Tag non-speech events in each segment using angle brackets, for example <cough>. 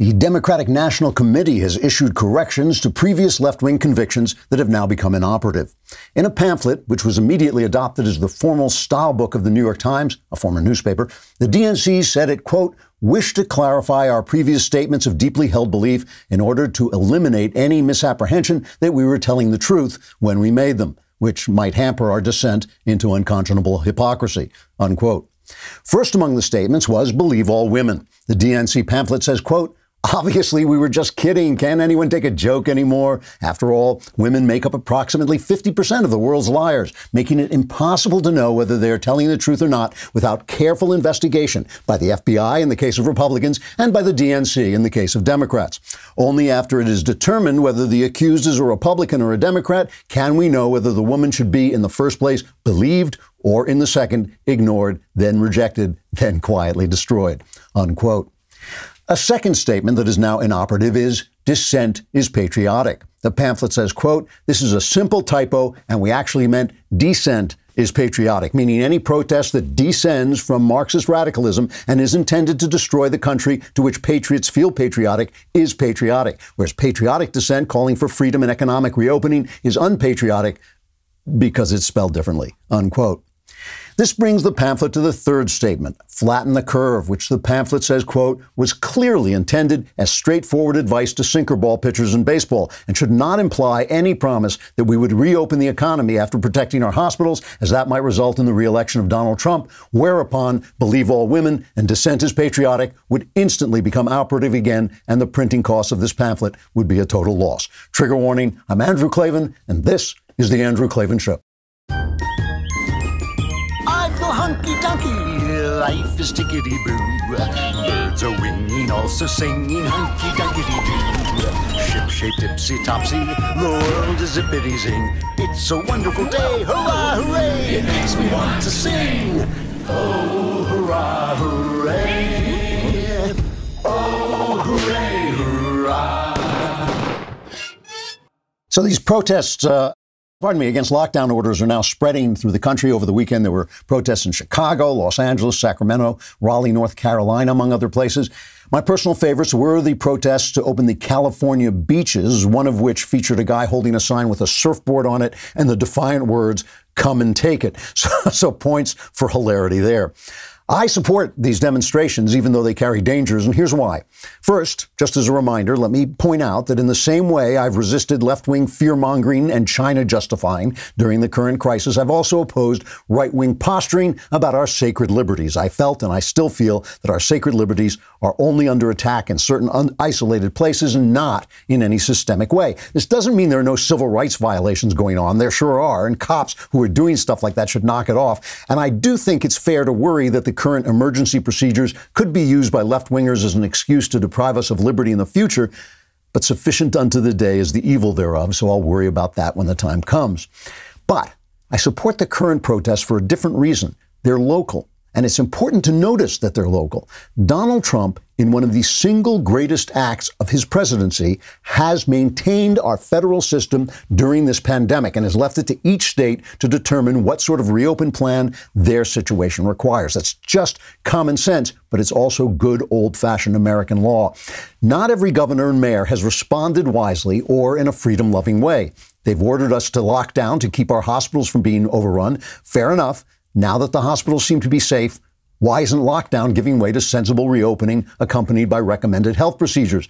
The Democratic National Committee has issued corrections to previous left wing convictions that have now become inoperative. In a pamphlet, which was immediately adopted as the formal style book of the New York Times, a former newspaper, the DNC said it, quote, wished to clarify our previous statements of deeply held belief in order to eliminate any misapprehension that we were telling the truth when we made them, which might hamper our descent into unconscionable hypocrisy, unquote. First among the statements was believe all women. The DNC pamphlet says, quote, Obviously, we were just kidding. Can anyone take a joke anymore? After all, women make up approximately 50% of the world's liars, making it impossible to know whether they are telling the truth or not without careful investigation by the FBI in the case of Republicans and by the DNC in the case of Democrats. Only after it is determined whether the accused is a Republican or a Democrat can we know whether the woman should be, in the first place, believed or, in the second, ignored, then rejected, then quietly destroyed. Unquote. A second statement that is now inoperative is dissent is patriotic. The pamphlet says, quote, this is a simple typo and we actually meant dissent is patriotic, meaning any protest that descends from Marxist radicalism and is intended to destroy the country to which patriots feel patriotic is patriotic, whereas patriotic dissent calling for freedom and economic reopening is unpatriotic because it's spelled differently, unquote. This brings the pamphlet to the third statement, flatten the curve, which the pamphlet says, quote, was clearly intended as straightforward advice to sinker ball pitchers in baseball and should not imply any promise that we would reopen the economy after protecting our hospitals, as that might result in the reelection of Donald Trump, whereupon believe all women and dissent is patriotic would instantly become operative again and the printing costs of this pamphlet would be a total loss. Trigger warning, I'm Andrew Klavan, and this is The Andrew Klavan Show life is tickety boo. Birds are winging, also singing hunky dunky doo. Ship shaped tipsy topsy, the world is zippity zing. It's a wonderful day, hurrah, hooray! It makes me want to sing. Oh, hurrah, hooray! Oh, hooray, hurrah! So these protests uh, pardon me, against lockdown orders are now spreading through the country. Over the weekend, there were protests in Chicago, Los Angeles, Sacramento, Raleigh, North Carolina, among other places. My personal favorites were the protests to open the California beaches, one of which featured a guy holding a sign with a surfboard on it and the defiant words, come and take it. <laughs> So, so points for hilarity there. I support these demonstrations, even though they carry dangers, and here's why. First, just as a reminder, let me point out that in the same way I've resisted left wing fear mongering and China justifying during the current crisis, I've also opposed right wing posturing about our sacred liberties. I felt and I still feel that our sacred liberties are only under attack in certain un- isolated places and not in any systemic way. This doesn't mean there are no civil rights violations going on. There sure are, and cops who are doing stuff like that should knock it off. And I do think it's fair to worry that the current emergency procedures could be used by left wingers as an excuse to deprive us of liberty in the future, but sufficient unto the day is the evil thereof, so I'll worry about that when the time comes. But I support the current protests for a different reason. They're local. And it's important to notice that they're local. Donald Trump, in one of the single greatest acts of his presidency, has maintained our federal system during this pandemic and has left it to each state to determine what sort of reopen plan their situation requires. That's just common sense, but it's also good old fashioned American law. Not every governor and mayor has responded wisely or in a freedom loving way. They've ordered us to lock down to keep our hospitals from being overrun. Fair enough. Now that the hospitals seem to be safe, why isn't lockdown giving way to sensible reopening accompanied by recommended health procedures?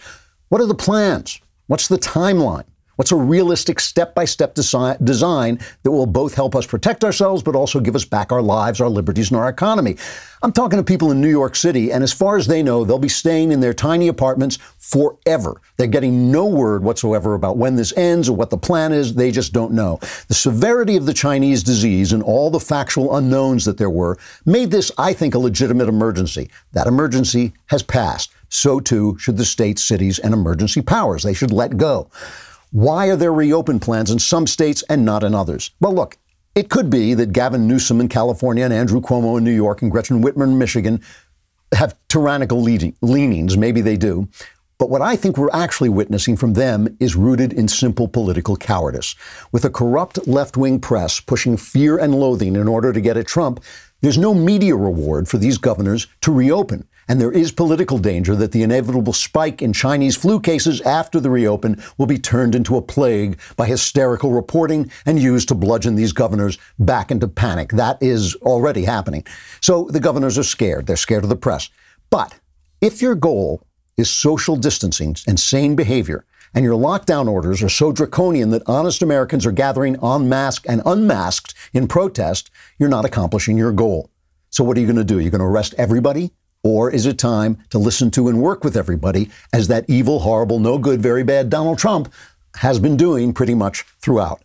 What are the plans? What's the timeline? What's a realistic step by step design that will both help us protect ourselves, but also give us back our lives, our liberties, and our economy? I'm talking to people in New York City, and as far as they know, they'll be staying in their tiny apartments forever. They're getting no word whatsoever about when this ends or what the plan is. They just don't know. The severity of the Chinese disease and all the factual unknowns that there were made this, I think, a legitimate emergency. That emergency has passed. So too should the states, cities, and emergency powers. They should let go. Why are there reopen plans in some states and not in others? Well, look, it could be that Gavin Newsom in California and Andrew Cuomo in New York and Gretchen Whitmer in Michigan have tyrannical leanings. Maybe they do. But what I think we're actually witnessing from them is rooted in simple political cowardice. With a corrupt left wing press pushing fear and loathing in order to get at Trump, there's no media reward for these governors to reopen. And there is political danger that the inevitable spike in Chinese flu cases after the reopen will be turned into a plague by hysterical reporting and used to bludgeon these governors back into panic. That is already happening. So the governors are scared. They're scared of the press. But if your goal is social distancing and sane behavior, and your lockdown orders are so draconian that honest Americans are gathering en masse and unmasked in protest, you're not accomplishing your goal. So what are you going to do? You're going to arrest everybody? Or is it time to listen to and work with everybody as that evil, horrible, no good, very bad Donald Trump has been doing pretty much throughout?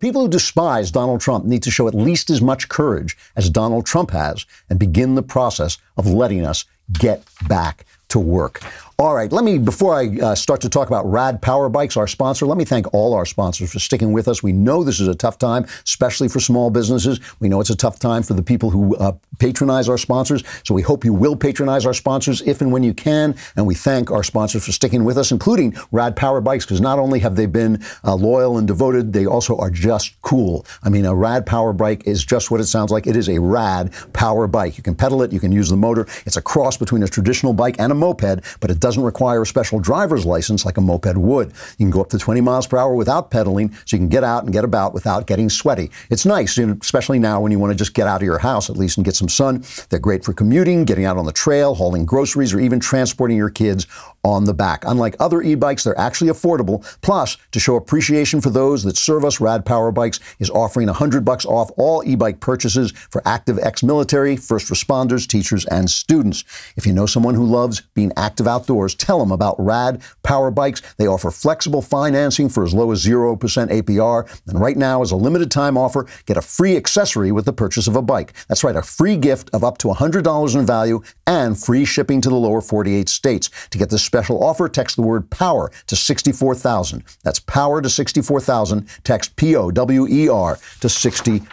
People who despise Donald Trump need to show at least as much courage as Donald Trump has and begin the process of letting us get back to work. All right, let me, before I uh, start to talk about Rad Power Bikes, our sponsor, let me thank all our sponsors for sticking with us. We know this is a tough time, especially for small businesses. We know it's a tough time for the people who uh, patronize our sponsors. So we hope you will patronize our sponsors if and when you can. And we thank our sponsors for sticking with us, including Rad Power Bikes, because not only have they been uh, loyal and devoted, they also are just cool. I mean, a Rad Power Bike is just what it sounds like. It is a Rad Power Bike. You can pedal it, you can use the motor. It's a cross between a traditional bike and a moped, but it does doesn't require a special driver's license like a moped would. You can go up to 20 miles per hour without pedaling, so you can get out and get about without getting sweaty. It's nice, especially now when you want to just get out of your house at least and get some sun. They're great for commuting, getting out on the trail, hauling groceries, or even transporting your kids on the back. Unlike other e-bikes, they're actually affordable. Plus, to show appreciation for those that serve us, Rad Power Bikes is offering 100 bucks off all e-bike purchases for active ex-military, first responders, teachers, and students. If you know someone who loves being active outdoors, tell them about Rad Power Bikes. They offer flexible financing for as low as 0% APR. And right now, as a limited time offer, get a free accessory with the purchase of a bike. That's right, a free gift of up to $100 in value and free shipping to the lower 48 states. To get this special offer, text the word POWER to 64000. That's POWER to 64000. Text P O W E R to 64000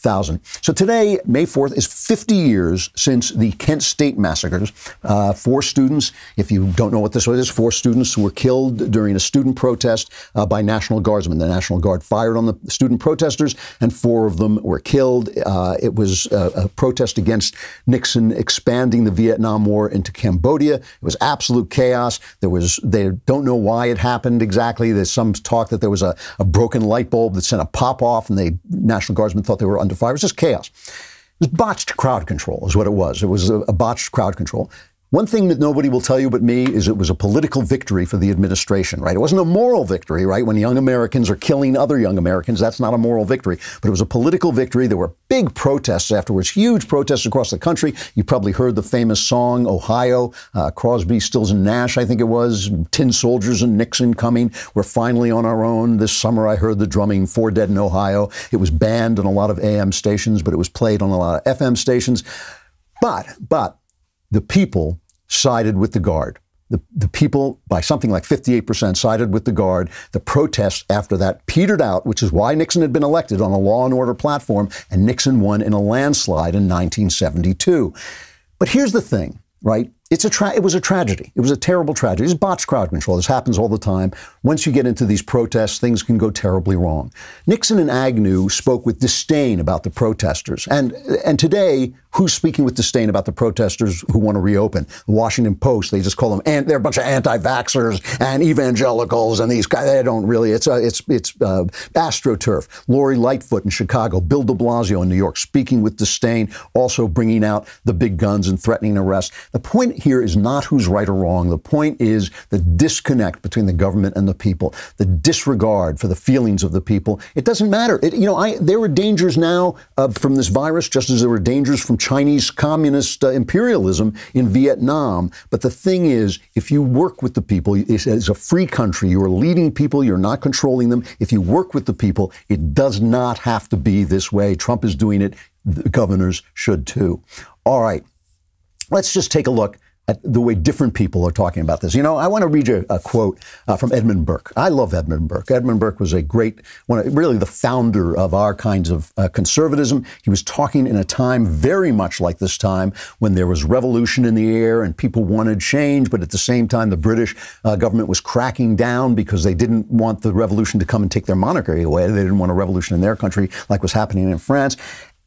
thousand. So today, May 4th, is 50 years since the Kent State massacres. Uh, four students, if you don't know what this was, four students were killed during a student protest uh, by National Guardsmen. The National Guard fired on the student protesters, and four of them were killed. Uh, it was a, a, protest against Nixon expanding the Vietnam War into Cambodia. It was absolute chaos. There was they don't know why it happened exactly. There's some talk that there was a, a broken light bulb that sent a pop off, and the National Guardsmen thought they were fire. It was just chaos. It was botched crowd control, is what it was. It was a, a botched crowd control. One thing that nobody will tell you but me is it was a political victory for the administration, right? It wasn't a moral victory, right? When young Americans are killing other young Americans, that's not a moral victory. But it was a political victory. There were big protests afterwards, huge protests across the country. You probably heard the famous song, Ohio, uh, Crosby, Stills, and Nash, I think it was, Tin Soldiers and Nixon coming. We're finally on our own. This summer I heard the drumming, Four Dead in Ohio. It was banned on a lot of AM stations, but it was played on a lot of FM stations. But, but, the people sided with the Guard. The, the people, by something like 58%, sided with the Guard. The protests after that petered out, which is why Nixon had been elected on a law and order platform, and Nixon won in a landslide in 1972. But here's the thing, right? It's a tra- it was a tragedy. It was a terrible tragedy. It's botched crowd control. This happens all the time. Once you get into these protests, things can go terribly wrong. Nixon and Agnew spoke with disdain about the protesters. And, and today, who's speaking with disdain about the protesters who want to reopen? The Washington Post, they just call them, and they're a bunch of anti-vaxxers and evangelicals and these guys. They don't really, it's, uh, it's, it's uh, astroturf. Lori Lightfoot in Chicago, Bill de Blasio in New York, speaking with disdain, also bringing out the big guns and threatening arrest. The point here is not who's right or wrong. The point is the disconnect between the government and the people, the disregard for the feelings of the people. It doesn't matter. It, you know, I, there are dangers now uh, from this virus, just as there were dangers from Chinese communist uh, imperialism in Vietnam. But the thing is, if you work with the people, it's, it's a free country. You are leading people. You're not controlling them. If you work with the people, it does not have to be this way. Trump is doing it. The governors should too. All right. Let's just take a look at the way different people are talking about this. You know, I want to read you a, quote uh, from Edmund Burke. I love Edmund Burke. Edmund Burke was a great, one, really the founder of our kinds of uh, conservatism. He was talking in a time very much like this time when there was revolution in the air and people wanted change, but at the same time, the British uh, government was cracking down because they didn't want the revolution to come and take their monarchy away. They didn't want a revolution in their country like was happening in France.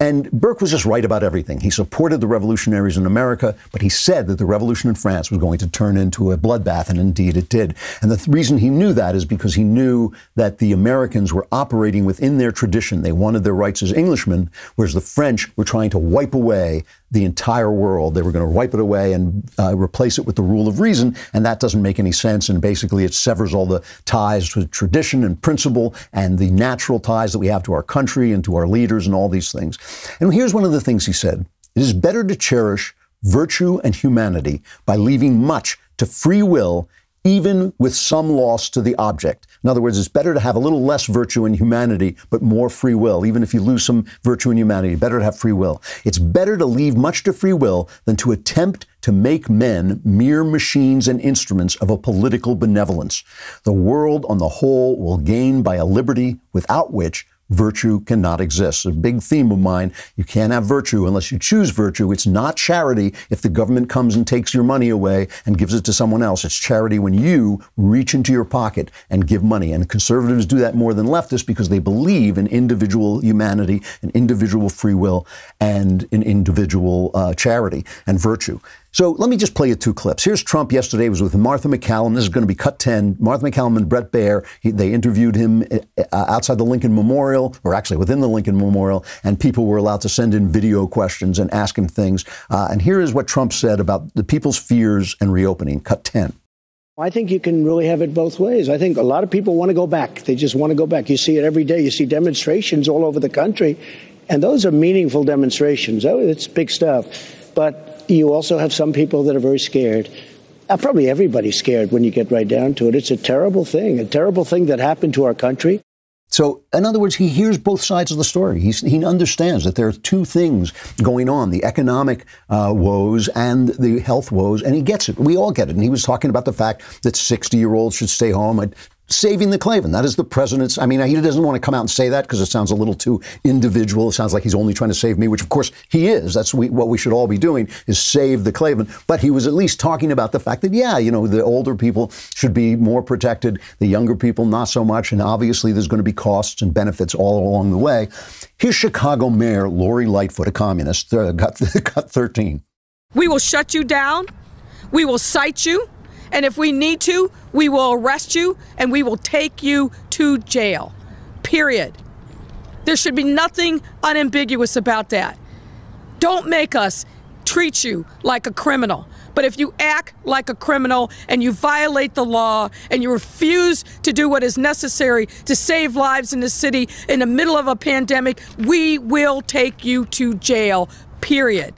And Burke was just right about everything. He supported the revolutionaries in America, but he said that the revolution in France was going to turn into a bloodbath, and indeed it did. And the th- reason he knew that is because he knew that the Americans were operating within their tradition. They wanted their rights as Englishmen, whereas the French were trying to wipe away the entire world. They were going to wipe it away and uh, replace it with the rule of reason, and that doesn't make any sense. And basically, it severs all the ties to tradition and principle and the natural ties that we have to our country and to our leaders and all these things. And here's one of the things he said It is better to cherish virtue and humanity by leaving much to free will even with some loss to the object. In other words, it's better to have a little less virtue and humanity, but more free will. Even if you lose some virtue and humanity, better to have free will. It's better to leave much to free will than to attempt to make men mere machines and instruments of a political benevolence. The world on the whole will gain by a liberty without which virtue cannot exist. It's A big theme of mine. You can't have virtue unless you choose virtue. It's not charity if the government comes and takes your money away and gives it to someone else. It's charity when you reach into your pocket and give money. And conservatives do that more than leftists because they believe in individual humanity and individual free will and in individual uh, charity and virtue. So let me just play you two clips. Here's Trump yesterday. Was with Martha MacCallum. This is going to be cut 10. Martha MacCallum and Bret Baier, He, they interviewed him uh, outside the Lincoln Memorial, or actually within the Lincoln Memorial, and people were allowed to send in video questions and ask him things. Uh, and here is what Trump said about the people's fears and reopening. Cut 10. I think you can really have it both ways. I think a lot of people want to go back. They just want to go back. You see it every day. You see demonstrations all over the country, and those are meaningful demonstrations. Oh, it's big stuff. But you also have some people that are very scared. Uh, probably everybody's scared when you get right down to it. It's a terrible thing, a terrible thing that happened to our country. So, in other words, he hears both sides of the story. He's, he understands that there are two things going on the economic uh, woes and the health woes, and he gets it. We all get it. And he was talking about the fact that 60 year olds should stay home saving the Klavan. That is the president's. I mean, he doesn't want to come out and say that because it sounds a little too individual. It sounds like he's only trying to save me, which of course he is. That's we, what we should all be doing is save the Klavan. But he was at least talking about the fact that, yeah, you know, the older people should be more protected, the younger people not so much. And obviously there's going to be costs and benefits all along the way. Here's Chicago Mayor Lori Lightfoot, a communist, uh, got, <laughs> got 13. We will shut you down. We will cite you. And if we need to, we will arrest you and we will take you to jail. Period. There should be nothing unambiguous about that. Don't make us treat you like a criminal. But if you act like a criminal and you violate the law and you refuse to do what is necessary to save lives in the city in the middle of a pandemic, we will take you to jail. Period.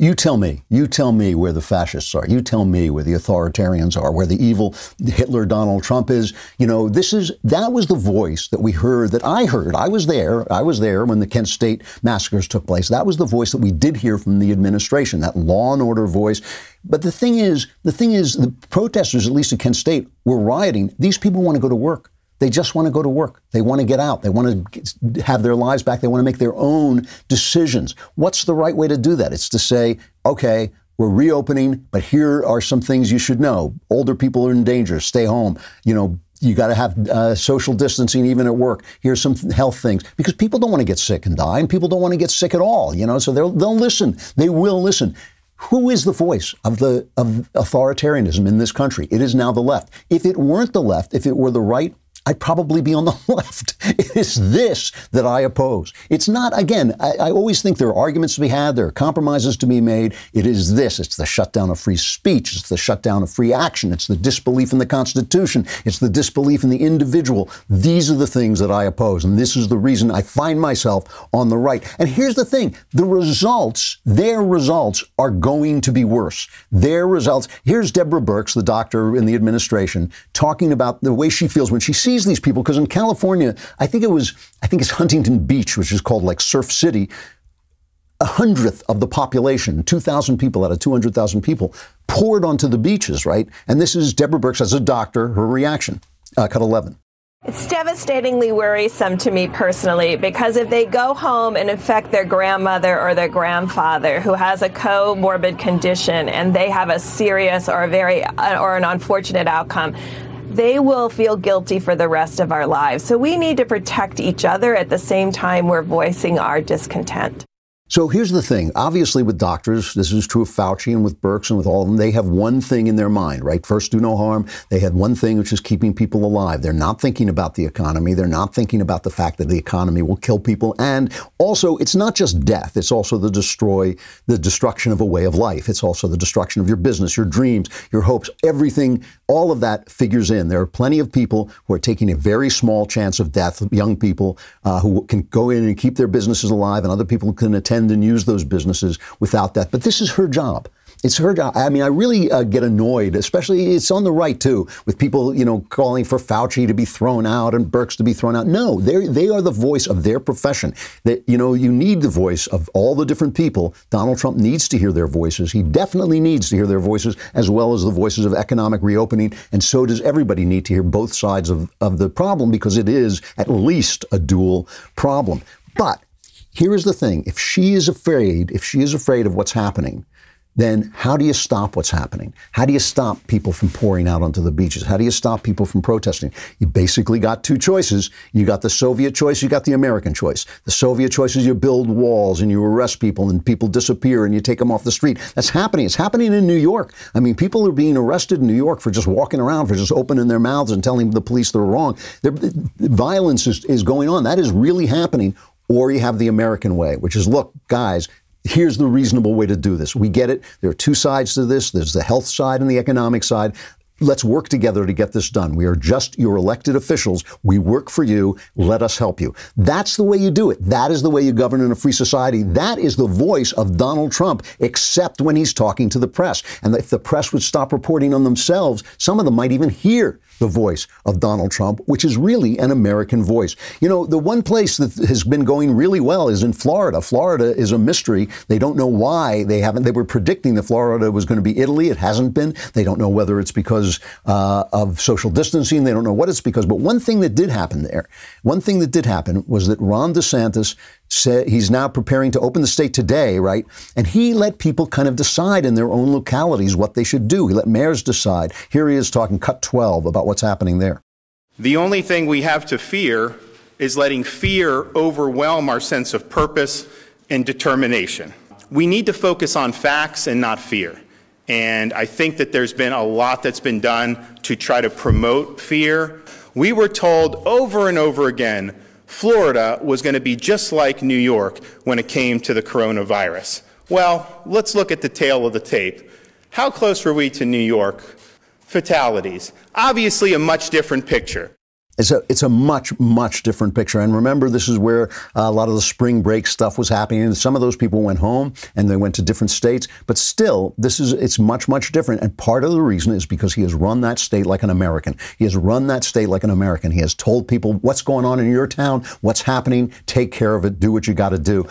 You tell me, you tell me where the fascists are. You tell me where the authoritarians are, where the evil Hitler Donald Trump is. You know, this is, that was the voice that we heard, that I heard. I was there. I was there when the Kent State massacres took place. That was the voice that we did hear from the administration, that law and order voice. But the thing is, the thing is, the protesters, at least at Kent State, were rioting. These people want to go to work. They just want to go to work. They want to get out. They want to have their lives back. They want to make their own decisions. What's the right way to do that? It's to say, okay, we're reopening, but here are some things you should know. Older people are in danger. Stay home. You know, you got to have uh, social distancing even at work. Here's some health things because people don't want to get sick and die, and people don't want to get sick at all. You know, so they'll they'll listen. They will listen. Who is the voice of the of authoritarianism in this country? It is now the left. If it weren't the left, if it were the right, I'd probably be on the <laughs> left. It is this that I oppose. It's not, again, I, I, always think there are arguments to be had, there are compromises to be made. It is this it's the shutdown of free speech, it's the shutdown of free action, it's the disbelief in the Constitution, it's the disbelief in the individual. These are the things that I oppose, and this is the reason I find myself on the right. And here's the thing the results, their results, are going to be worse. Their results, here's Deborah Birx, the doctor in the administration, talking about the way she feels when she sees these people because in California, I think it was, I think it's Huntington Beach, which is called like Surf City. A hundredth of the population, 2,000 people out of 200,000 people, poured onto the beaches, right? And this is Deborah Birx as a doctor, her reaction. Uh, cut 11. It's devastatingly worrisome to me personally because if they go home and infect their grandmother or their grandfather who has a comorbid condition and they have a serious or a very uh, or an unfortunate outcome, they will feel guilty for the rest of our lives. So we need to protect each other at the same time we're voicing our discontent. So here's the thing. Obviously, with doctors, this is true of Fauci and with Birx and with all of them, they have one thing in their mind, right? First, do no harm. They have one thing, which is keeping people alive. They're not thinking about the economy. They're not thinking about the fact that the economy will kill people. And also, it's not just death. It's also the destroy, the destruction of a way of life. It's also the destruction of your business, your dreams, your hopes, everything. All of that figures in. There are plenty of people who are taking a very small chance of death, young people uh, who can go in and keep their businesses alive, and other people who can attend and use those businesses without that. But this is her job. It's her job. I mean, I really uh, get annoyed, especially it's on the right too, with people, you know, calling for Fauci to be thrown out and Birx to be thrown out. No, they they are the voice of their profession. That you know, you need the voice of all the different people. Donald Trump needs to hear their voices. He definitely needs to hear their voices as well as the voices of economic reopening, and so does everybody need to hear both sides of, of the problem because it is at least a dual problem. But here is the thing if she is afraid, if she is afraid of what's happening, then how do you stop what's happening? How do you stop people from pouring out onto the beaches? How do you stop people from protesting? You basically got two choices. You got the Soviet choice, you got the American choice. The Soviet choice is you build walls and you arrest people and people disappear and you take them off the street. That's happening. It's happening in New York. I mean, people are being arrested in New York for just walking around, for just opening their mouths and telling the police they're wrong. They're, violence is, is going on. That is really happening or you have the American way, which is look, guys, here's the reasonable way to do this. We get it. There are two sides to this there's the health side and the economic side. Let's work together to get this done. We are just your elected officials. We work for you. Let us help you. That's the way you do it. That is the way you govern in a free society. That is the voice of Donald Trump, except when he's talking to the press. And if the press would stop reporting on themselves, some of them might even hear the voice of Donald Trump, which is really an American voice. You know, the one place that has been going really well is in Florida. Florida is a mystery. They don't know why they haven't. They were predicting that Florida was going to be Italy. It hasn't been. They don't know whether it's because uh, of social distancing. They don't know what it's because. But one thing that did happen there, one thing that did happen was that Ron DeSantis said he's now preparing to open the state today, right? And he let people kind of decide in their own localities what they should do. He let mayors decide. Here he is talking cut 12 about what's happening there. The only thing we have to fear is letting fear overwhelm our sense of purpose and determination. We need to focus on facts and not fear. And I think that there's been a lot that's been done to try to promote fear. We were told over and over again Florida was going to be just like New York when it came to the coronavirus. Well, let's look at the tail of the tape. How close were we to New York? Fatalities. Obviously, a much different picture. It's a, it's a much, much different picture. And remember, this is where uh, a lot of the spring break stuff was happening. And some of those people went home and they went to different states. But still, this is, it's much, much different. And part of the reason is because he has run that state like an American. He has run that state like an American. He has told people what's going on in your town, what's happening, take care of it, do what you got to do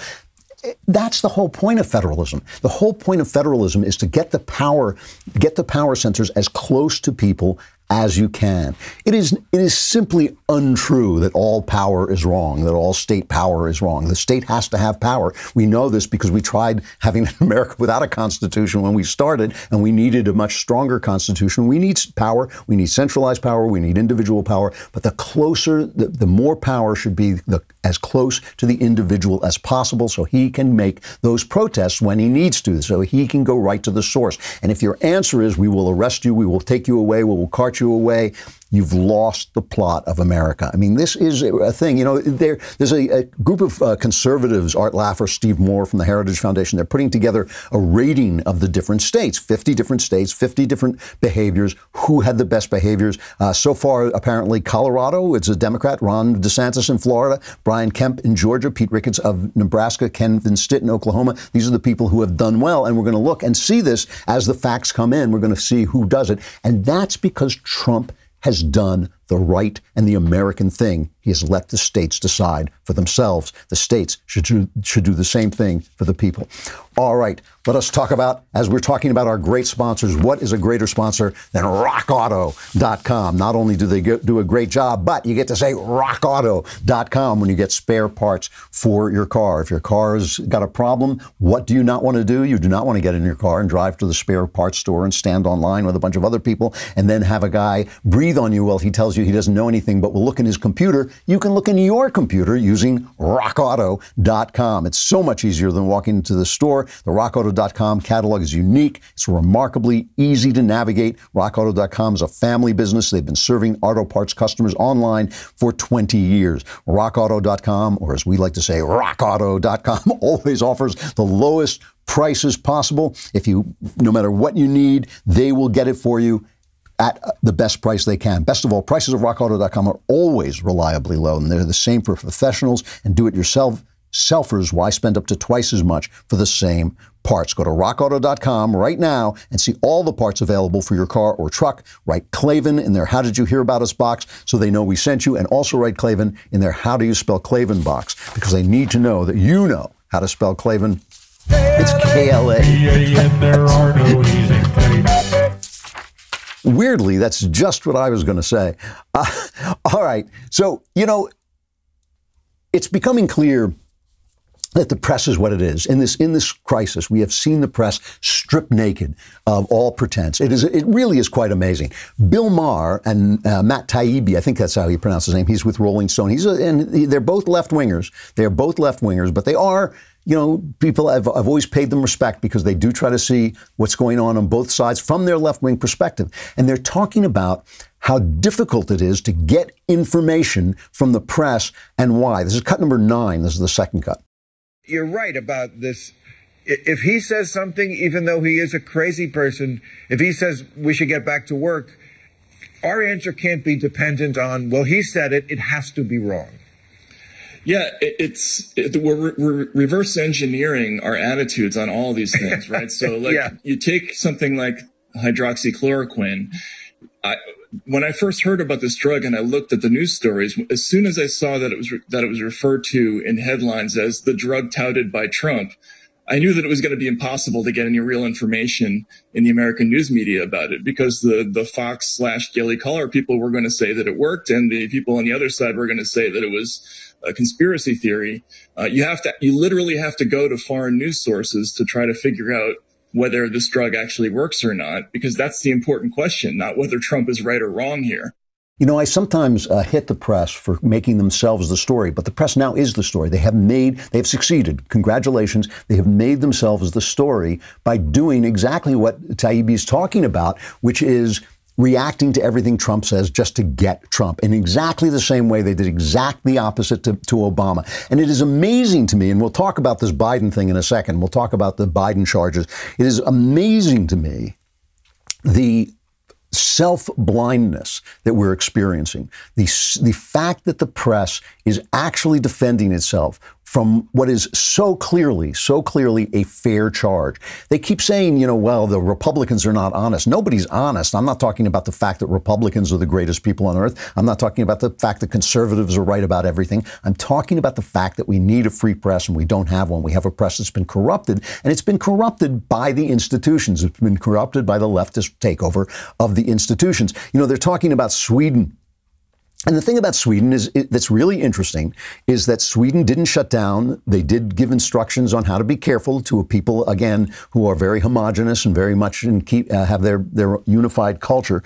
that's the whole point of federalism. The whole point of federalism is to get the power, get the power centers as close to people as you can. It is, it is simply untrue that all power is wrong, that all state power is wrong. The state has to have power. We know this because we tried having an <laughs> America without a constitution when we started, and we needed a much stronger constitution. We need power. We need centralized power. We need individual power. But the closer, the, the more power should be the, as close to the individual as possible so he can make those protests when he needs to, so he can go right to the source. And if your answer is, we will arrest you, we will take you away, we will cart you away you've lost the plot of America. I mean, this is a thing. You know, there, there's a, a group of uh, conservatives, Art Laffer, Steve Moore from the Heritage Foundation, they're putting together a rating of the different states, 50 different states, 50 different behaviors, who had the best behaviors. Uh, so far, apparently, Colorado, it's a Democrat, Ron DeSantis in Florida, Brian Kemp in Georgia, Pete Ricketts of Nebraska, Kevin Stitt in Oklahoma. These are the people who have done well, and we're going to look and see this as the facts come in. We're going to see who does it. And that's because Trump has done the right and the American thing. He has let the states decide for themselves. The states should do, should do the same thing for the people. All right, let us talk about, as we're talking about our great sponsors, what is a greater sponsor than rockauto.com? Not only do they do a great job, but you get to say rockauto.com when you get spare parts for your car. If your car's got a problem, what do you not want to do? You do not want to get in your car and drive to the spare parts store and stand online with a bunch of other people and then have a guy breathe on you while he tells you he doesn't know anything but will look in his computer you can look in your computer using rockauto.com. It's so much easier than walking into the store. The rockauto.com catalog is unique. It's remarkably easy to navigate. Rockauto.com is a family business. They've been serving auto parts customers online for 20 years. Rockauto.com, or as we like to say, rockauto.com, <laughs> always offers the lowest prices possible. If you, no matter what you need, they will get it for you at the best price they can. Best of all, prices of rockauto.com are always reliably low, and they're the same for professionals and do it yourself selfers. Why spend up to twice as much for the same parts? Go to rockauto.com right now and see all the parts available for your car or truck. Write Klavan in their How Did You Hear About Us box so they know we sent you, and also write Klavan in their How Do You Spell Klavan box because they need to know that you know how to spell Klavan. It's K L A. Weirdly, that's just what I was going to say. Uh, <laughs> all right. So, you know, it's becoming clear that the press is what it is. In this in this crisis, we have seen the press stripped naked of all pretense. It is it really is quite amazing. Bill Maher and uh, Matt Taibbi, I think that's how you pronounce his name. He's with Rolling Stone. He's a, and they're both left wingers. They are both left wingers, but they are you know, people I've, I've always paid them respect because they do try to see what's going on on both sides from their left wing perspective. And they're talking about how difficult it is to get information from the press and why. This is cut number nine. This is the second cut. You're right about this. If he says something, even though he is a crazy person, if he says we should get back to work, our answer can't be dependent on, well, he said it, it has to be wrong. Yeah, it, it's it, we're, we're, reverse engineering our attitudes on all these <laughs> things, right? So, like, yeah. you take something like hydroxychloroquine. I, when I first heard about this drug and I looked at the news stories, as soon as I saw that it was re- that it was referred to in headlines as the drug touted by Trump, I knew that it was going to be impossible to get any real information in the American news media about it because the the Fox slash Daily Caller people were going to say that it worked, and the people on the other side were going to say that it was a conspiracy theory, uh, you have to, you literally have to go to foreign news sources to try to figure out whether this drug actually works or not, because that's the important question, not whether Trump is right or wrong here. You know, I sometimes uh, hit the press for making themselves the story, but the press now is the story. They have made, they have succeeded. Congratulations. They have made themselves the story by doing exactly what Taibbi is talking about, which is reacting to everything Trump says just to get Trump in exactly the same way they did exactly opposite to, to Obama. And it is amazing to me, and we'll talk about this Biden thing in a second. We'll talk about the Biden charges. It is amazing to me the self blindness that we're experiencing, the, the fact that the press is actually defending itself from what is so clearly, so clearly a fair charge. They keep saying, you know, well, the Republicans are not honest. Nobody's honest. I'm not talking about the fact that Republicans are the greatest people on earth. I'm not talking about the fact that conservatives are right about everything. I'm talking about the fact that we need a free press and we don't have one. We have a press that's been corrupted, and it's been corrupted by the institutions. It's been corrupted by the leftist takeover of the institutions. You know, they're talking about Sweden and the thing about Sweden is it, that's really interesting is that Sweden didn't shut down. They did give instructions on how to be careful to a people again who are very homogenous and very much keep uh, have their their unified culture.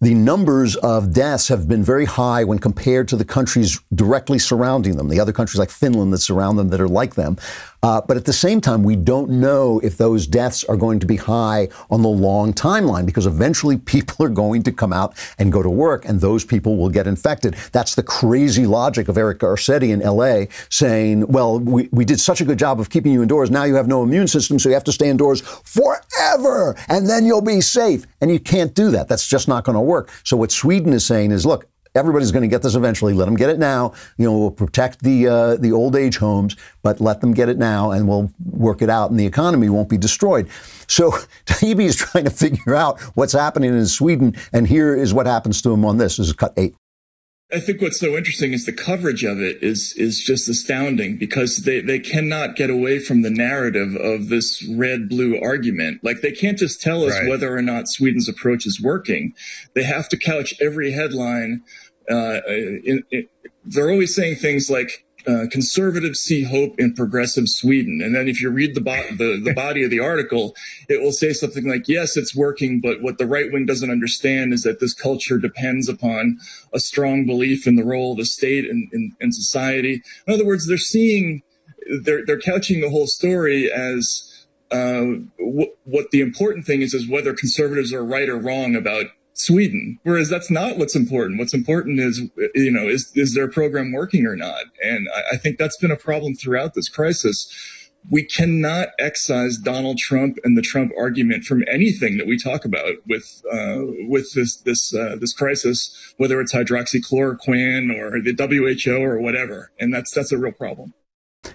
The numbers of deaths have been very high when compared to the countries directly surrounding them, the other countries like Finland that surround them that are like them. Uh, but at the same time, we don't know if those deaths are going to be high on the long timeline because eventually <laughs> people are going to come out and go to work and those people will get infected. That's the crazy logic of Eric Garcetti in LA saying, well, we, we did such a good job of keeping you indoors. Now you have no immune system, so you have to stay indoors forever and then you'll be safe. And you can't do that. That's just not going to work. So what Sweden is saying is, look, everybody's going to get this eventually. Let them get it now. You know, we'll protect the uh, the old age homes, but let them get it now, and we'll work it out, and the economy won't be destroyed. So <laughs> Taibbi is trying to figure out what's happening in Sweden, and here is what happens to him on this. This is cut eight. I think what's so interesting is the coverage of it is is just astounding because they, they cannot get away from the narrative of this red blue argument. Like they can't just tell us right. whether or not Sweden's approach is working. They have to couch every headline. Uh, in, they're always saying things like uh, conservatives see hope in progressive Sweden. And then if you read the, bo- the, the body of the article, it will say something like, yes, it's working, but what the right wing doesn't understand is that this culture depends upon a strong belief in the role of the state and in, in, society. In other words, they're seeing, they're, they're couching the whole story as, uh, what the important thing is, is whether conservatives are right or wrong about Sweden. Whereas that's not what's important. What's important is, you know, is, is their program working or not? And I, I think that's been a problem throughout this crisis. We cannot excise Donald Trump and the Trump argument from anything that we talk about with uh, with this this uh, this crisis, whether it's hydroxychloroquine or the WHO or whatever, and that's that's a real problem.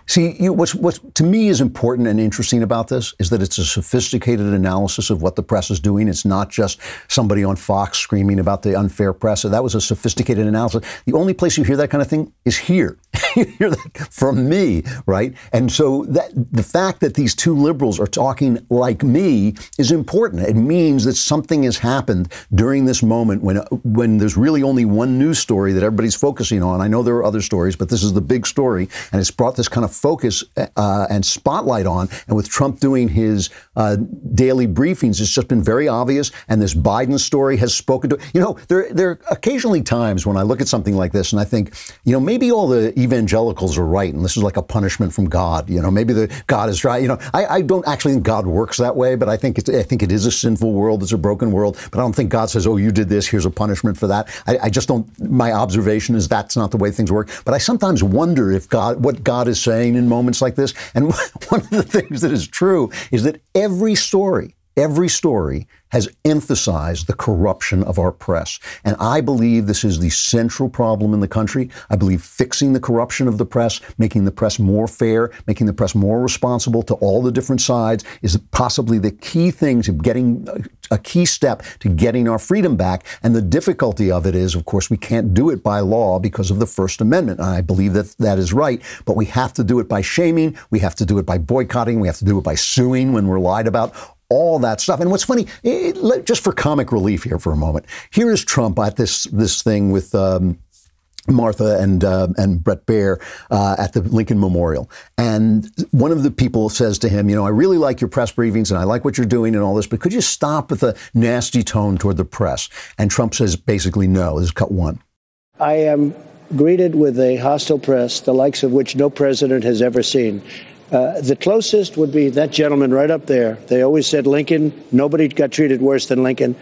See, you, what's, what to me is important and interesting about this is that it's a sophisticated analysis of what the press is doing. It's not just somebody on Fox screaming about the unfair press. So That was a sophisticated analysis. The only place you hear that kind of thing is here. <laughs> you hear that from me, right? And so that the fact that these two liberals are talking like me is important. It means that something has happened during this moment when when there's really only one news story that everybody's focusing on. I know there are other stories, but this is the big story, and it's brought this kind of focus uh, and spotlight on. And with Trump doing his uh, daily briefings, it's just been very obvious. And this Biden story has spoken to. You know, there there are occasionally times when I look at something like this and I think, you know, maybe all the evangelicals are right, and this is like a punishment from God. You know, maybe the God is right. You know, I, I don't actually think God works that way, but I think it's, I think it is a sinful world. It's a broken world. But I don't think God says, "Oh, you did this. Here's a punishment for that." I, I just don't. My observation is that's not the way things work. But I sometimes wonder if God, what God is saying in moments like this. And <laughs> one of the things that is true is that every story, every story has emphasized the corruption of our press. And I believe this is the central problem in the country. I believe fixing the corruption of the press, making the press more fair, making the press more responsible to all the different sides is possibly the key thing to getting uh, a key step to getting our freedom back. And the difficulty of it is, of course, we can't do it by law because of the First Amendment. And I believe that that is right. But we have to do it by shaming. We have to do it by boycotting. We have to do it by suing when we're lied about all that stuff. And what's funny, it, just for comic relief here for a moment, here is Trump at this this thing with. Um, Martha and uh, and Bret Baier uh, at the Lincoln Memorial, and one of the people says to him, "You know, I really like your press briefings and I like what you're doing and all this, but could you stop with the nasty tone toward the press?" And Trump says, basically, "No." This is cut one. I am greeted with a hostile press, the likes of which no president has ever seen. Uh, the closest would be that gentleman right up there. They always said Lincoln. Nobody got treated worse than Lincoln.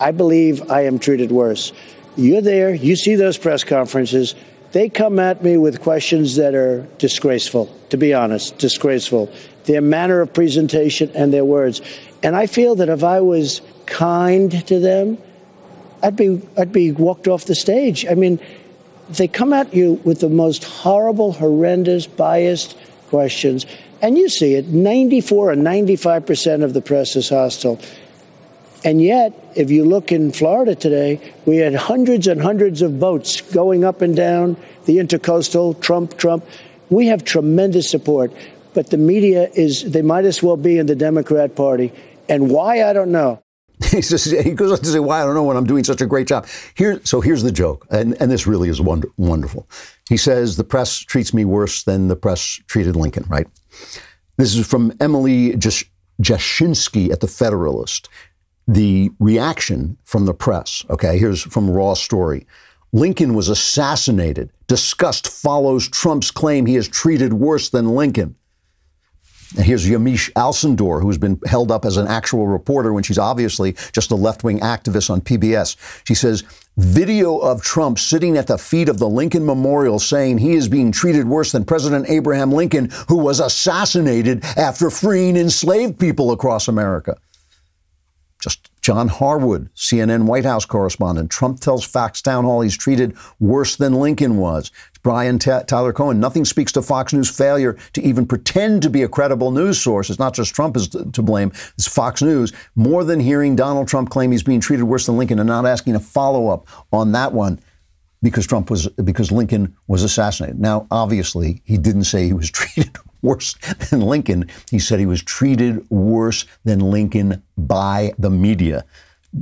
I believe I am treated worse. You're there. You see those press conferences. They come at me with questions that are disgraceful, to be honest, disgraceful. Their manner of presentation and their words. And I feel that if I was kind to them, I'd be I'd be walked off the stage. I mean, they come at you with the most horrible, horrendous, biased questions. And you see it 94 or 95 percent of the press is hostile. And yet, if you look in Florida today, we had hundreds and hundreds of boats going up and down the intercoastal, Trump, Trump. We have tremendous support. But the media is, they might as well be in the Democrat Party. And why, I don't know. <laughs> He, goes on to say, "Why I don't know when I'm doing such a great job." Here, so here's the joke, and, and this really is wonder, wonderful. He says the press treats me worse than the press treated Lincoln. Right? This is from Emily Jashinsky at the Federalist. The reaction from the press. Okay, here's from Raw Story. Lincoln was assassinated. Disgust follows Trump's claim he is treated worse than Lincoln. And here's Yamiche Alcindor, who's been held up as an actual reporter when she's obviously just a left wing activist on PBS. She says, Video of Trump sitting at the feet of the Lincoln Memorial saying he is being treated worse than President Abraham Lincoln, who was assassinated after freeing enslaved people across America. Just John Harwood, CNN White House correspondent. Trump tells Fox Town Hall he's treated worse than Lincoln was. Brian T- Tyler Cohen. Nothing speaks to Fox News' failure to even pretend to be a credible news source. It's not just Trump is to, to blame, it's Fox News. More than hearing Donald Trump claim he's being treated worse than Lincoln and not asking a follow up on that one because Trump was because Lincoln was assassinated. Now, obviously, he didn't say he was <laughs> treated worse than Lincoln. He said he was treated worse than Lincoln by the media.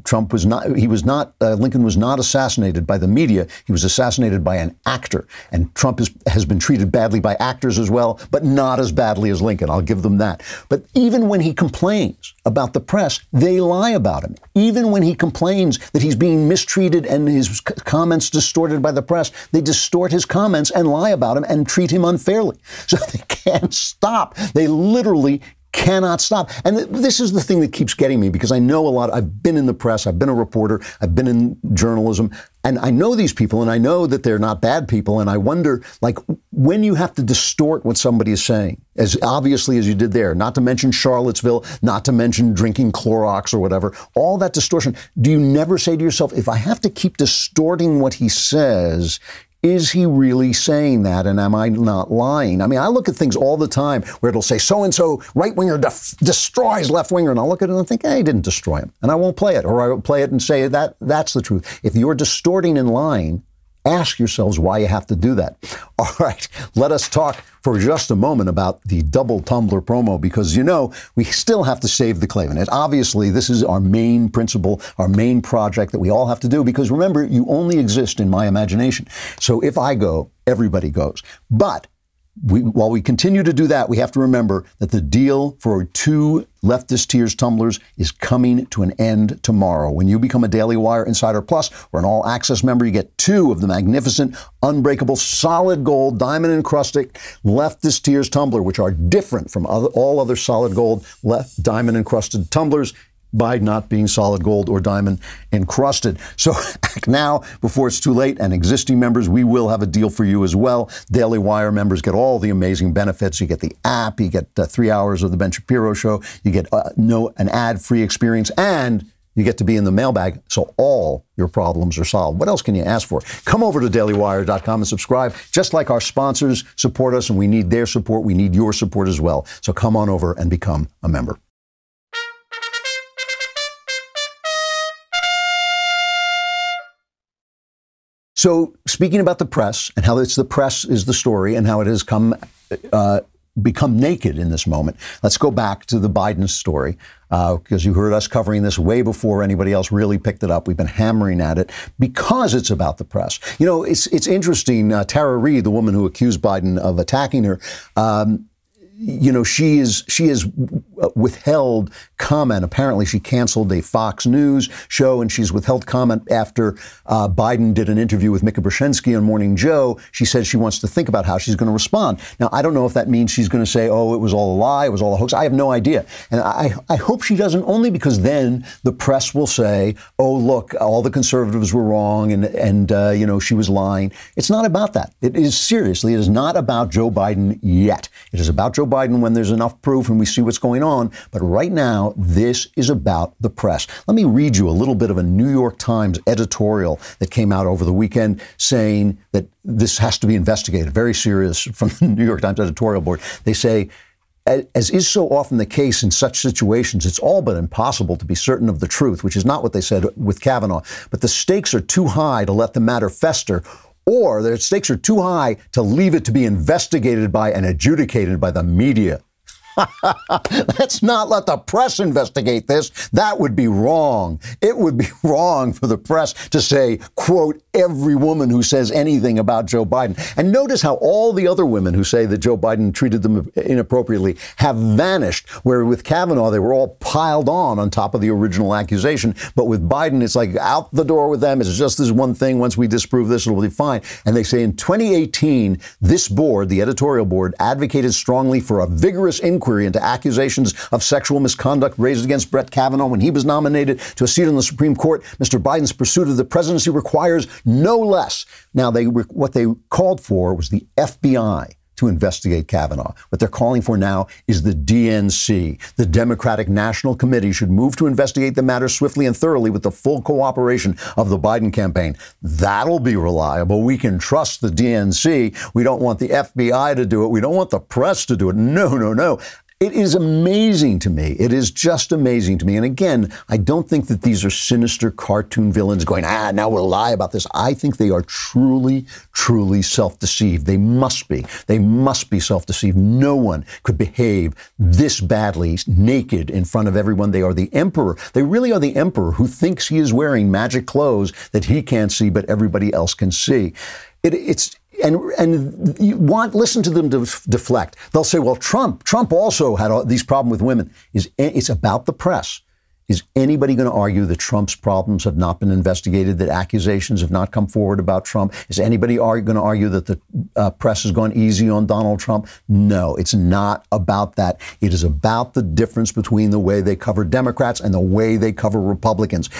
Trump was not, he was not, uh, Lincoln was not assassinated by the media. He was assassinated by an actor. And Trump is, has been treated badly by actors as well, but not as badly as Lincoln. I'll give them that. But even when he complains about the press, they lie about him. Even when he complains that he's being mistreated and his comments distorted by the press, they distort his comments and lie about him and treat him unfairly. <laughs> So they can't stop. They literally cannot stop. And th- this is the thing that keeps getting me because I know a lot. I've been in the press, I've been a reporter, I've been in journalism, and I know these people and I know that they're not bad people. And I wonder, like, when you have to distort what somebody is saying, as obviously as you did there, not to mention Charlottesville, not to mention drinking Clorox or whatever, all that distortion, do you never say to yourself, if I have to keep distorting what he says, is he really saying that? And am I not lying? I mean, I look at things all the time where it'll say so and so right winger def- destroys left winger, and I'll look at it and I think, hey, he didn't destroy him, and I won't play it, or I will play it and say that that's the truth. If you're distorting and lying, ask yourselves why you have to do that. <laughs> All right, let us talk for just a moment about the double tumbler promo because you know we still have to save the. And obviously, this is our main principle, our main project that we all have to do because remember, you only exist in my imagination. So if I go, everybody goes. But we, while we continue to do that, we have to remember that the deal for two leftist tears tumblers is coming to an end tomorrow. When you become a Daily Wire Insider Plus or an all access member, you get two of the magnificent, unbreakable, solid gold, diamond encrusted leftist tears tumbler, which are different from other, all other solid gold left diamond encrusted tumblers by not being solid gold or diamond encrusted. So act <laughs> now before it's too late. And existing members, we will have a deal for you as well. Daily Wire members get all the amazing benefits. You get the app, you get uh, three hours of the Ben Shapiro show, you get uh, no an ad-free experience, and you get to be in the mailbag, so all your problems are solved. What else can you ask for? Come over to dailywire.com and subscribe. Just like our sponsors support us and we need their support, we need your support as well. So come on over and become a member. So, speaking about the press and how it's the press is the story and how it has come uh, become naked in this moment, let's go back to the Biden story because uh, you heard us covering this way before anybody else really picked it up. We've been hammering at it because it's about the press. You know, it's it's interesting. Uh, Tara Reade, the woman who accused Biden of attacking her. Um, you know, she is she has withheld comment. Apparently, she canceled a Fox News show, and she's withheld comment after uh, Biden did an interview with Mika Brzezinski on Morning Joe. She said she wants to think about how she's going to respond. Now, I don't know if that means she's going to say, "Oh, it was all a lie, it was all a hoax." I have no idea, and I I hope she doesn't. Only because then the press will say, "Oh, look, all the conservatives were wrong, and and uh, you know she was lying." It's not about that. It is seriously, it is not about Joe Biden yet. It is about Joe Biden when there's enough proof and we see what's going on. But right now, this is about the press. Let me read you a little bit of a New York Times editorial that came out over the weekend saying that this has to be investigated. Very serious from <laughs> the New York Times editorial board. They say, as is so often the case in such situations, it's all but impossible to be certain of the truth, which is not what they said with Kavanaugh. But the stakes are too high to let the matter fester or the stakes are too high to leave it to be investigated by and adjudicated by the media. <laughs> Let's not let the press investigate this. That would be wrong. It would be <laughs> wrong for the press to say, quote, every woman who says anything about Joe Biden. And notice how all the other women who say that Joe Biden treated them inappropriately have vanished, where with Kavanaugh, they were all piled on on top of the original accusation. But with Biden, it's like out the door with them. It's just this one thing. Once we disprove this, it'll be fine. And they say in 2018, this board, the editorial board, advocated strongly for a vigorous inquiry into accusations of sexual misconduct raised against Brett Kavanaugh when he was nominated to a seat on the Supreme Court. Mr. Biden's pursuit of the presidency requires no less. Now, they what they called for was the FBI to investigate Kavanaugh. What they're calling for now is the DNC. The Democratic National Committee should move to investigate the matter swiftly and thoroughly with the full cooperation of the Biden campaign. That'll be reliable. We can trust the DNC. We don't want the FBI to do it. We don't want the press to do it. No, no, no. It is amazing to me. It is just amazing to me. And again, I don't think that these are sinister cartoon villains going, ah, now we'll lie about this. I think they are truly, truly self deceived. They must be. They must be self deceived. No one could behave this badly, naked in front of everyone. They are the emperor. They really are the emperor who thinks he is wearing magic clothes that he can't see, but everybody else can see. It, it's and and you want listen to them def- deflect. They'll say, "Well, Trump, Trump also had all these problems with women." Is it's about the press. Is anybody going to argue that Trump's problems have not been investigated, that accusations have not come forward about Trump? Is anybody going to argue that the uh, press has gone easy on Donald Trump? No, it's not about that. It is about the difference between the way they cover Democrats and the way they cover Republicans.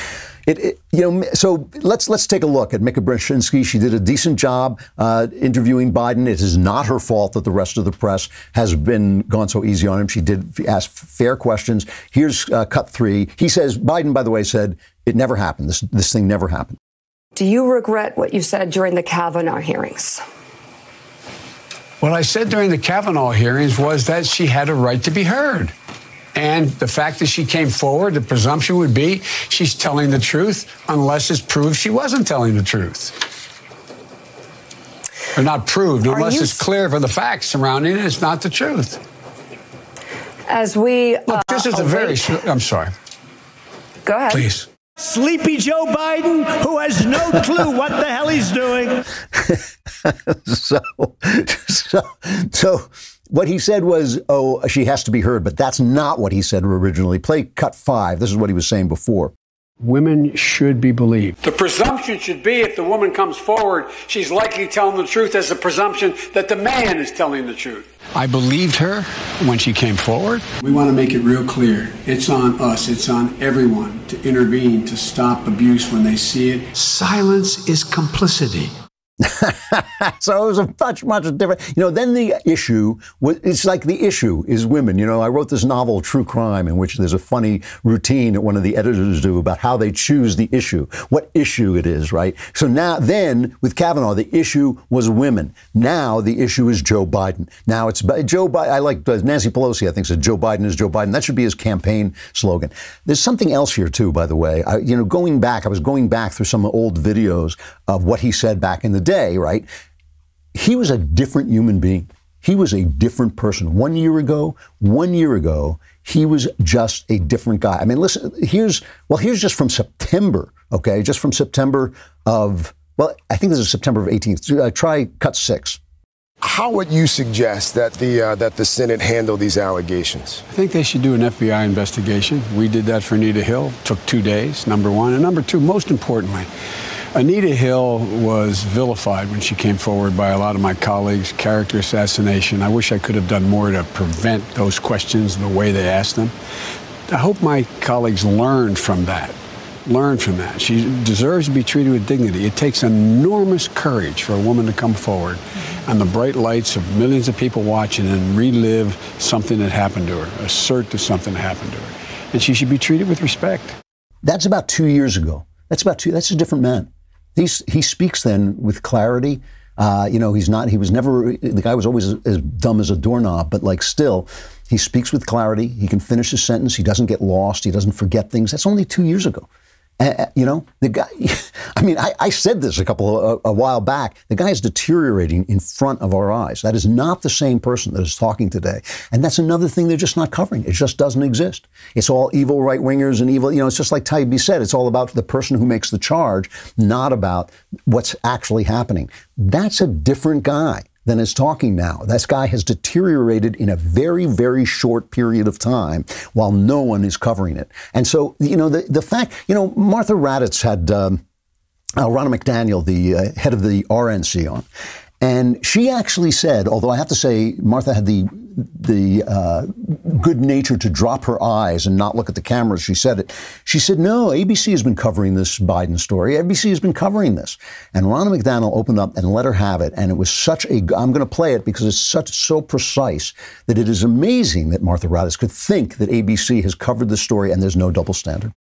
It, it, you know, so let's let's take a look at Mika Brzezinski. She did a decent job uh, interviewing Biden. It is not her fault that the rest of the press has been gone so easy on him. She did ask fair questions. Here's uh, cut three. He says Biden, by the way, said it never happened. This this thing never happened. Do you regret what you said during the Kavanaugh hearings? What I said during the Kavanaugh hearings was that she had a right to be heard. And the fact that she came forward, the presumption would be she's telling the truth unless it's proved she wasn't telling the truth. Or not proved, unless you... it's clear from the facts surrounding it, it's not the truth. As we. Look, this is uh, a very. I'm sorry. Go ahead. Please. Sleepy Joe Biden, who has no clue what the hell he's doing. <laughs> so, so, so what he said was, oh, she has to be heard, but that's not what he said originally. Play cut five. This is what he was saying before. Women should be believed. The presumption should be if the woman comes forward, she's likely telling the truth as the presumption that the man is telling the truth. I believed her when she came forward. We want to make it real clear. It's on us, it's on everyone to intervene, to stop abuse when they see it. Silence is complicity. <laughs> so it was a much, much different. You know, then the issue was, it's like the issue is women. You know, I wrote this novel, True Crime, in which there's a funny routine that one of the editors do about how they choose the issue, what issue it is, right? So now, then with Kavanaugh, the issue was women. Now the issue is Joe Biden. Now it's Joe Biden. I like uh, Nancy Pelosi, I think, said Joe Biden is Joe Biden. That should be his campaign slogan. There's something else here, too, by the way. I, you know, going back, I was going back through some old videos of what he said back in the day, right? He was a different human being. He was a different person. One year ago, one year ago, he was just a different guy. I mean, listen, here's, well, here's just from September, okay? Just from September of, well, I think this is September of 18th. Uh, try cut six. How would you suggest that the uh, that the Senate handle these allegations? I think they should do an FBI investigation. We did that for Anita Hill. Took two days. Number one, and number two, most importantly, Anita Hill was vilified when she came forward by a lot of my colleagues, character assassination. I wish I could have done more to prevent those questions the way they asked them. I hope my colleagues learned from that. Learn from that. She deserves to be treated with dignity. It takes enormous courage for a woman to come forward and the bright lights of millions of people watching and relive something that happened to her, assert that something happened to her. And she should be treated with respect. That's about two years ago. That's about two. That's a different man. He speaks then with clarity. Uh, you know, he's not, he was never, the guy was always as, as dumb as a doorknob, but like still, he speaks with clarity. He can finish his sentence. He doesn't get lost. He doesn't forget things. That's only two years ago. Uh, you know, the guy, <laughs> I mean, I, I said this a couple, of, a, a, while back. The guy is deteriorating in front of our eyes. That is not the same person that is talking today. And that's another thing they're just not covering. It just doesn't exist. It's all evil right wingers and evil, you know, it's just like Taibbi said, it's all about the person who makes the charge, not about what's actually happening. That's a different guy than is talking now. This guy has deteriorated in a very, very short period of time while no one is covering it. And so, you know, the, the fact, you know, Martha Raddatz had um, uh, McDaniel, the uh, head of the RNC, on. And she actually said, although I have to say, Martha had the the uh, good nature to drop her eyes and not look at the cameras. She said it. She said, "No, ABC has been covering this Biden story. ABC has been covering this." And Ronna McDaniel opened up and let her have it, and it was such a. I'm going to play it because it's such so precise that it is amazing that Martha Raddatz could think that ABC has covered the story and there's no double standard.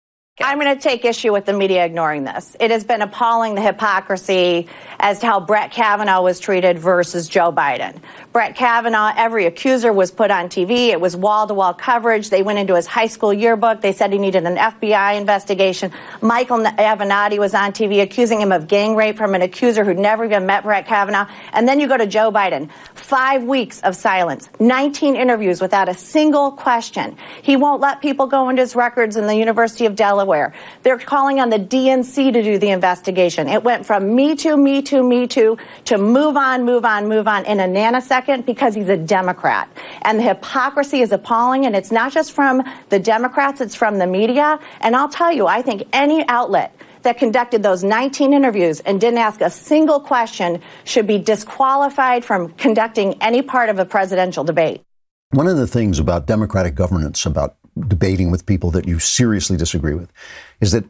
I'm going to take issue with the media ignoring this. It has been appalling the hypocrisy as to how Brett Kavanaugh was treated versus Joe Biden. Brett Kavanaugh, every accuser was put on TV. It was wall to wall coverage. They went into his high school yearbook. They said he needed an FBI investigation. Michael Avenatti was on TV accusing him of gang rape from an accuser who'd never even met Brett Kavanaugh. And then you go to Joe Biden. Five weeks of silence, 19 interviews without a single question. He won't let people go into his records in the University of Delaware. They're calling on the DNC to do the investigation. It went from me too, me too, me too, to move on, move on, move on in a nanosecond because he's a Democrat. And the hypocrisy is appalling, and it's not just from the Democrats, it's from the media. And I'll tell you, I think any outlet that conducted those 19 interviews and didn't ask a single question should be disqualified from conducting any part of a presidential debate. One of the things about democratic governance, about debating with people that you seriously disagree with, is that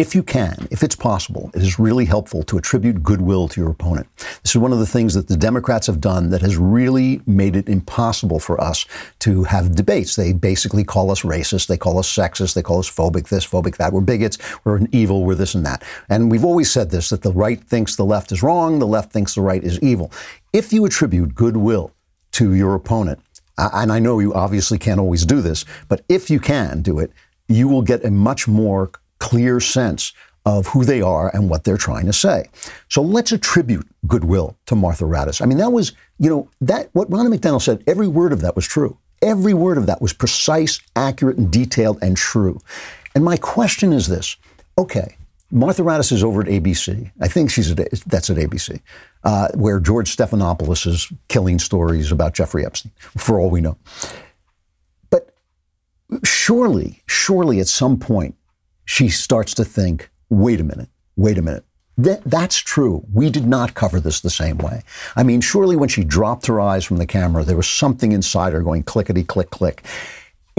if you can, if it's possible, it is really helpful to attribute goodwill to your opponent. This is one of the things that the Democrats have done that has really made it impossible for us to have debates. They basically call us racist, they call us sexist, they call us phobic this, phobic that. We're bigots, we're an evil, we're this and that. And we've always said this that the right thinks the left is wrong, the left thinks the right is evil. If you attribute goodwill to your opponent, and I know you obviously can't always do this, but if you can do it, you will get a much more clear sense of who they are and what they're trying to say. So let's attribute goodwill to Martha Raddatz. I mean, that was, you know, that what Ronna McDaniel said, every word of that was true. Every word of that was precise, accurate, and detailed and true. And my question is this okay, Martha Raddatz is over at ABC. I think she's at, that's at ABC, uh, where George Stephanopoulos is killing stories about Jeffrey Epstein, for all we know. But surely, surely at some point, she starts to think, wait a minute, wait a minute. That, that's true. We did not cover this the same way. I mean, surely when she dropped her eyes from the camera, there was something inside her going clickety click click.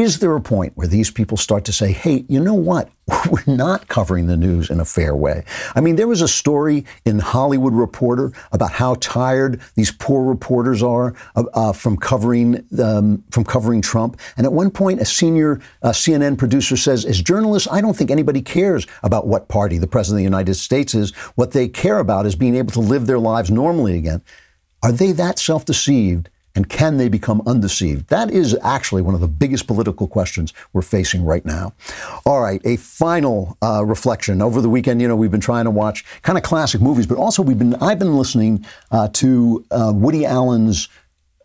Is there a point where these people start to say, hey, you know what? <laughs> We're not covering the news in a fair way. I mean, there was a story in Hollywood Reporter about how tired these poor reporters are uh, uh, from covering um, from covering Trump. And at one point, a senior uh, CNN producer says, as journalists, I don't think anybody cares about what party the president of the United States is. What they care about is being able to live their lives normally again. Are they that self deceived? And can they become undeceived? That is actually one of the biggest political questions we're facing right now. All right, a final uh, reflection. Over the weekend, you know, we've been trying to watch kind of classic movies, but also we've been I've been listening uh, to uh, Woody Allen's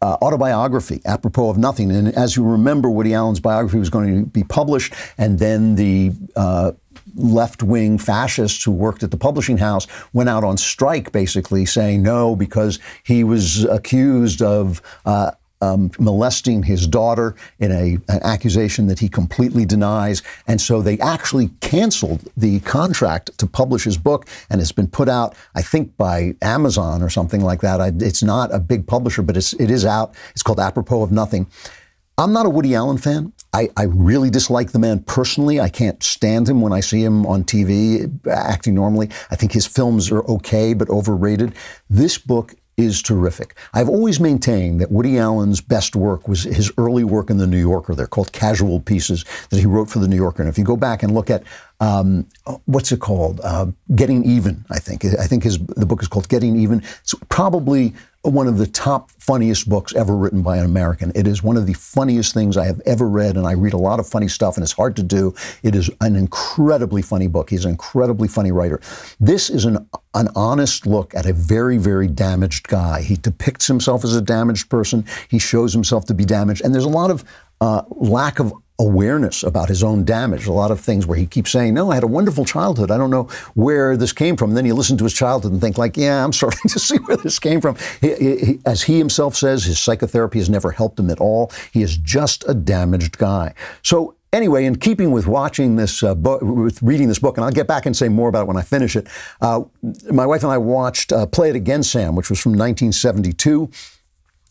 uh, autobiography, apropos of nothing. And as you remember, Woody Allen's biography was going to be published, and then the uh, left wing fascists who worked at the publishing house went out on strike, basically saying no because he was accused of. Uh, um, molesting his daughter in a, an accusation that he completely denies. And so they actually canceled the contract to publish his book, and it's been put out, I think, by Amazon or something like that. I, it's not a big publisher, but it's, it is out. It's called Apropos of Nothing. I'm not a Woody Allen fan. I, I, really dislike the man personally. I can't stand him when I see him on TV acting normally. I think his films are okay, but overrated. This book is terrific. I've always maintained that Woody Allen's best work was his early work in The New Yorker. They're called casual pieces that he wrote for The New Yorker. And if you go back and look at um, what's it called? Uh, Getting Even, I think. I think his the book is called Getting Even. It's probably one of the top funniest books ever written by an American. It is one of the funniest things I have ever read, and I read a lot of funny stuff, and it's hard to do. It is an incredibly funny book. He's an incredibly funny writer. This is an an honest look at a very, very damaged guy. He depicts himself as a damaged person. He shows himself to be damaged, and there's a lot of uh, lack of awareness about his own damage. A lot of things where he keeps saying, "No, I had a wonderful childhood. I don't know where this came from." And then you listen to his childhood and think, like, "Yeah, I'm <laughs> starting to see where this came from." He, he, as he himself says, his psychotherapy has never helped him at all. He is just a damaged guy. So. Anyway, in keeping with watching this uh, book, with reading this book, and I'll get back and say more about it when I finish it, uh, my wife and I watched uh, Play It Again, Sam, which was from 1972.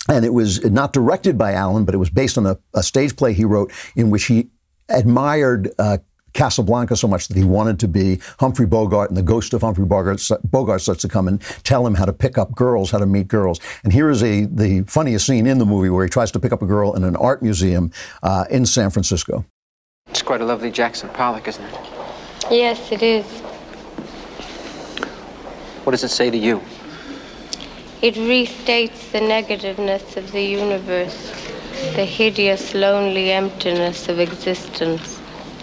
And it was not directed by Allen, but it was based on a, a stage play he wrote in which he admired uh, Casablanca so much that he wanted to be Humphrey Bogart, and the ghost of Humphrey Bogart, Bogart starts to come and tell him how to pick up girls, how to meet girls. And here is a the funniest scene in the movie where he tries to pick up a girl in an art museum uh, in San Francisco. It's quite a lovely Jackson Pollock, isn't it? Yes, it is. What does it say to you? It restates the negativeness of the universe, the hideous, lonely emptiness of existence,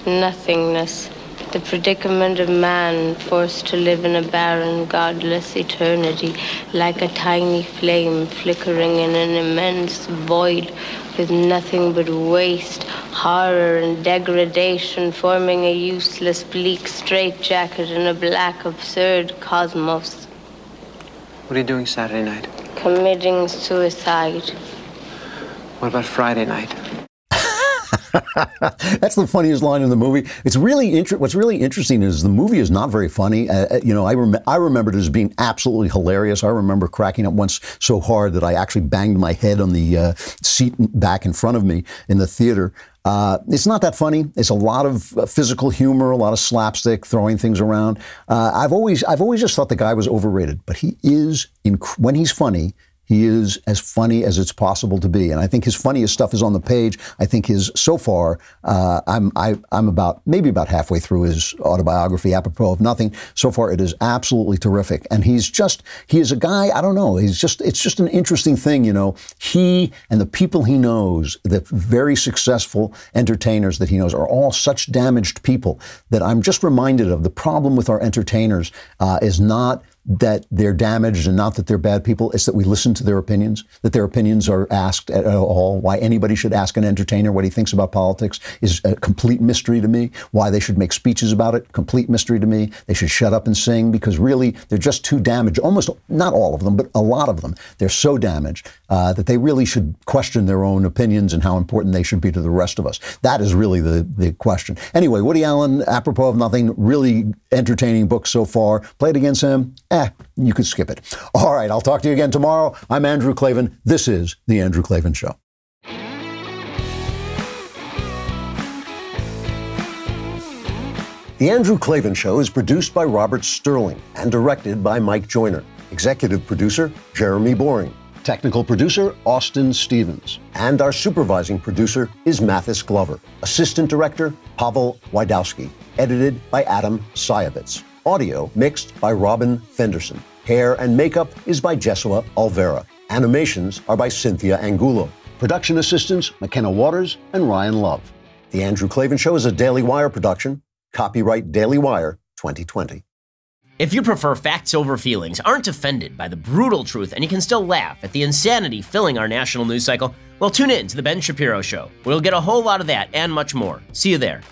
nothingness, the predicament of man forced to live in a barren, godless eternity, like a tiny flame flickering in an immense void with nothing but waste, horror, and degradation forming a useless, bleak straitjacket in a black, absurd cosmos. What are you doing Saturday night? Committing suicide. What about Friday night? <laughs> That's the funniest line in the movie. It's really inter- what's really interesting is the movie is not very funny. Uh, uh you know, I rem- I remember it as being absolutely hilarious. I remember cracking up once so hard that I actually banged my head on the uh, seat back in front of me in the theater. Uh, it's not that funny. It's a lot of uh, physical humor, a lot of slapstick, throwing things around. Uh, I've always, I've always just thought the guy was overrated, but he is, inc- when he's funny, he is as funny as it's possible to be, and I think his funniest stuff is on the page. I think his so far, uh, I'm I, am i am about maybe about halfway through his autobiography, apropos of nothing. So far, it is absolutely terrific, and he's just he is a guy. I don't know. He's just it's just an interesting thing, you know. He and the people he knows, the very successful entertainers that he knows, are all such damaged people that I'm just reminded of the problem with our entertainers uh, is not that they're damaged and not that they're bad people. It's that we listen to their opinions, that their opinions are asked at all. Why anybody should ask an entertainer what he thinks about politics is a complete mystery to me. Why they should make speeches about it, complete mystery to me. They should shut up and sing because really they're just too damaged. Almost, not all of them, but a lot of them. They're so damaged uh, that they really should question their own opinions and how important they should be to the rest of us. That is really the, the question. Anyway, Woody Allen, apropos of nothing, really entertaining book so far. Played against him eh, you could skip it. All right, I'll talk to you again tomorrow. I'm Andrew Klavan. This is The Andrew Klavan Show. The Andrew Klavan Show is produced by Robert Sterling and directed by Mike Joyner. Executive producer, Jeremy Boring. Technical producer, Austin Stevens. And our supervising producer is Mathis Glover. Assistant director, Pavel Wydowski. Edited by Adam Sayevitz. Audio mixed by Robin Fenderson. Hair and makeup is by Jesua Alvera. Animations are by Cynthia Angulo. Production assistants McKenna Waters and Ryan Love. The Andrew Klavan Show is a Daily Wire production. Copyright Daily Wire 2020. If you prefer facts over feelings, aren't offended by the brutal truth, and you can still laugh at the insanity filling our national news cycle, well, tune in to The Ben Shapiro Show. We'll get a whole lot of that and much more. See you there.